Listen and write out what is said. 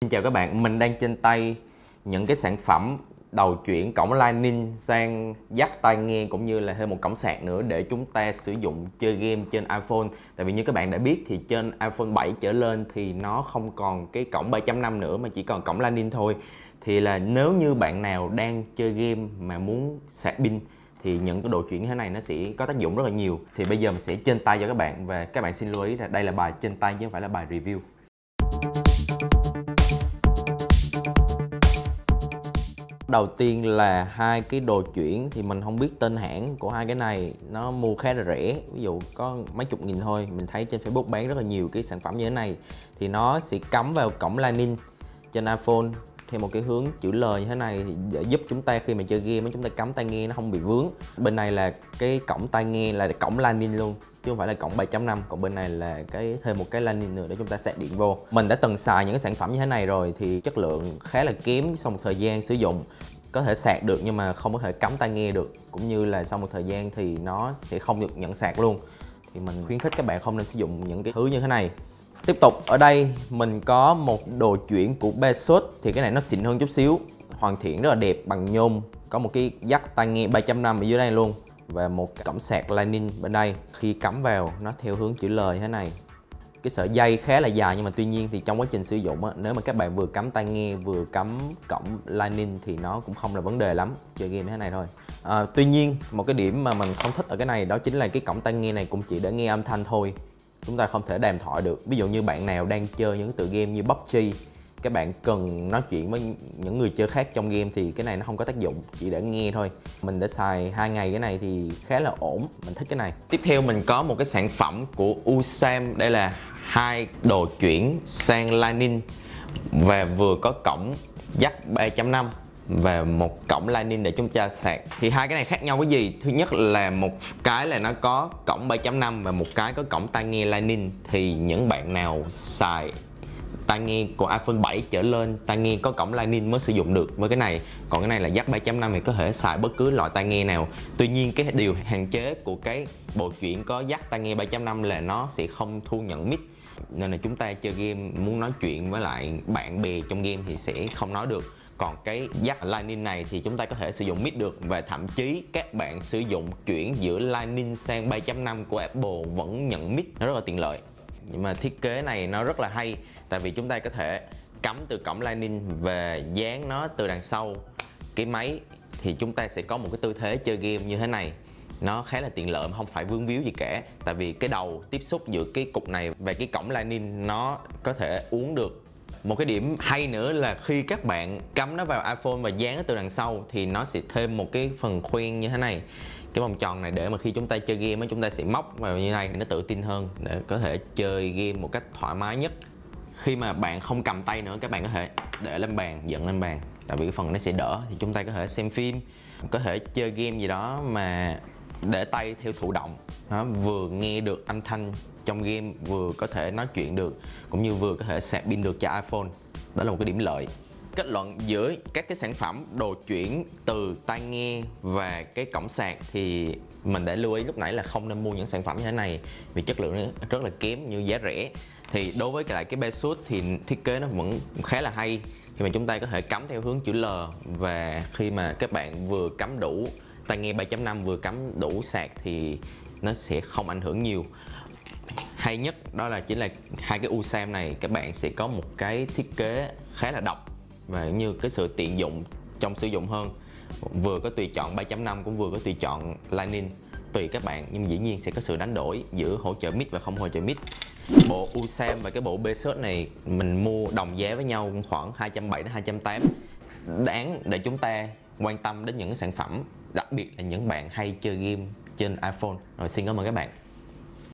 Xin chào các bạn, mình đang trên tay những cái sản phẩm đầu chuyển cổng Lightning sang dắt tai nghe cũng như là thêm một cổng sạc nữa để chúng ta sử dụng chơi game trên iPhone. Tại vì như các bạn đã biết thì trên iPhone 7 trở lên thì nó không còn cái cổng 3.5 nữa mà chỉ còn cổng Lightning thôi. Thì là nếu như bạn nào đang chơi game mà muốn sạc pin thì những cái đồ chuyển như thế này nó sẽ có tác dụng rất là nhiều. Thì bây giờ mình sẽ trên tay cho các bạn và các bạn xin lưu ý là đây là bài trên tay chứ không phải là bài review. Đầu tiên là hai cái đồ chuyển thì mình không biết tên hãng của hai cái này. Nó mua khá là rẻ, ví dụ có mấy chục nghìn thôi. Mình thấy trên facebook bán rất là nhiều cái sản phẩm như thế này. Thì nó sẽ cắm vào cổng lightning trên iphone theo một cái hướng chữ L như thế này thì để giúp chúng ta khi mà chơi game chúng ta cắm tai nghe nó không bị vướng. Bên này là cái cổng tai nghe là cổng lightning luôn, chứ không phải là cổng 7.5 còn bên này là cái, thêm một cái lightning nữa để chúng ta sạc điện vô. Mình đã từng xài những cái sản phẩm như thế này rồi thì chất lượng khá là kém sau một thời gian sử dụng có thể sạc được nhưng mà không có thể cắm tai nghe được. Cũng như là sau một thời gian thì nó sẽ không được nhận sạc luôn. Thì mình khuyến khích các bạn không nên sử dụng những cái thứ như thế này tiếp tục ở đây mình có một đồ chuyển của Besos thì cái này nó xịn hơn chút xíu. Hoàn thiện rất là đẹp bằng nhôm. Có một cái dắt tai nghe 3.5 ở dưới đây luôn. Và một cổng sạc Lightning bên đây. Khi cắm vào nó theo hướng chữ L thế này. Cái sợi dây khá là dài nhưng mà tuy nhiên thì trong quá trình sử dụng á, nếu mà các bạn vừa cắm tai nghe vừa cắm cổng Lightning thì nó cũng không là vấn đề lắm. Chơi game thế này thôi. À, tuy nhiên một cái điểm mà mình không thích ở cái này đó chính là cái cổng tai nghe này cũng chỉ để nghe âm thanh thôi chúng ta không thể đàm thoại được. Ví dụ như bạn nào đang chơi những tựa game như PUBG các bạn cần nói chuyện với những người chơi khác trong game thì cái này nó không có tác dụng, chỉ để nghe thôi. Mình đã xài hai ngày cái này thì khá là ổn, mình thích cái này. Tiếp theo mình có một cái sản phẩm của Usam, đây là hai đồ chuyển sang Lightning và vừa có cổng jack 3.5 và một cổng Lightning để chúng ta sạc. Thì hai cái này khác nhau cái gì? Thứ nhất là một cái là nó có cổng 3.5 và một cái có cổng tai nghe Lightning. Thì những bạn nào xài tai nghe của iPhone 7 trở lên, tai nghe có cổng Lightning mới sử dụng được với cái này. Còn cái này là jack 3.5 thì có thể xài bất cứ loại tai nghe nào. Tuy nhiên cái điều hạn chế của cái bộ chuyển có jack tai nghe 3.5 là nó sẽ không thu nhận mic. Nên là chúng ta chơi game, muốn nói chuyện với lại bạn bè trong game thì sẽ không nói được còn cái jack Lightning này thì chúng ta có thể sử dụng mic được và thậm chí các bạn sử dụng chuyển giữa Lightning sang 3.5 của Apple vẫn nhận mic nó rất là tiện lợi. Nhưng mà thiết kế này nó rất là hay, tại vì chúng ta có thể cắm từ cổng Lightning về dán nó từ đằng sau. Cái máy thì chúng ta sẽ có một cái tư thế chơi game như thế này. Nó khá là tiện lợi mà không phải vướng víu gì cả, tại vì cái đầu tiếp xúc giữa cái cục này và cái cổng Lightning nó có thể uống được một cái điểm hay nữa là khi các bạn cắm nó vào iPhone và dán nó từ đằng sau thì nó sẽ thêm một cái phần khuyên như thế này. Cái vòng tròn này để mà khi chúng ta chơi game chúng ta sẽ móc vào như này thì nó tự tin hơn, để có thể chơi game một cách thoải mái nhất. Khi mà bạn không cầm tay nữa, các bạn có thể để lên bàn, dựng lên bàn. Tại vì cái phần nó sẽ đỡ thì chúng ta có thể xem phim, có thể chơi game gì đó mà để tay theo thụ động. Đó, vừa nghe được âm thanh trong game vừa có thể nói chuyện được cũng như vừa có thể sạc pin được cho iPhone. Đó là một cái điểm lợi. Kết luận giữa các cái sản phẩm đồ chuyển từ tai nghe và cái cổng sạc thì mình đã lưu ý lúc nãy là không nên mua những sản phẩm như thế này vì chất lượng rất là kém như giá rẻ. Thì đối với lại cái Besus thì thiết kế nó vẫn khá là hay. Khi mà chúng ta có thể cắm theo hướng chữ L và khi mà các bạn vừa cắm đủ tai nghe 3.5 vừa cắm đủ sạc thì nó sẽ không ảnh hưởng nhiều. Hay nhất đó là chính là hai cái USAM này, các bạn sẽ có một cái thiết kế khá là độc và như cái sự tiện dụng trong sử dụng hơn. Vừa có tùy chọn 3.5 cũng vừa có tùy chọn Lightning. Tùy các bạn, nhưng dĩ nhiên sẽ có sự đánh đổi giữa hỗ trợ mic và không hỗ trợ mic bộ USAM và cái bộ Besos này mình mua đồng giá với nhau khoảng 270 đến 280 đáng để chúng ta quan tâm đến những sản phẩm đặc biệt là những bạn hay chơi game trên iPhone. Rồi xin cảm ơn các bạn.